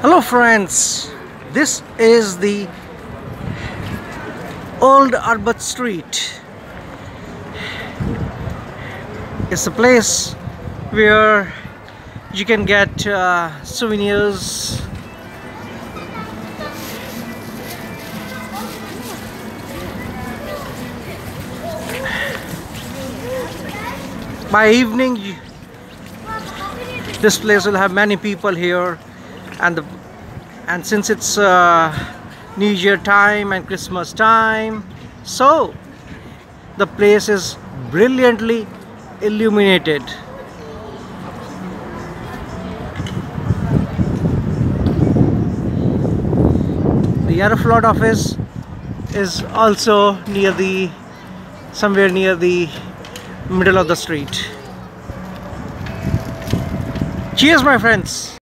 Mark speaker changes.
Speaker 1: Hello friends, this is the old Arbat Street. It's a place where you can get uh, souvenirs. By evening this place will have many people here and the, and since it's uh, New Year time and Christmas time so the place is brilliantly illuminated. The Aeroflot office is also near the somewhere near the middle of the street. Cheers my friends